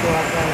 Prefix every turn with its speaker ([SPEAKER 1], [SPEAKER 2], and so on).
[SPEAKER 1] keluarga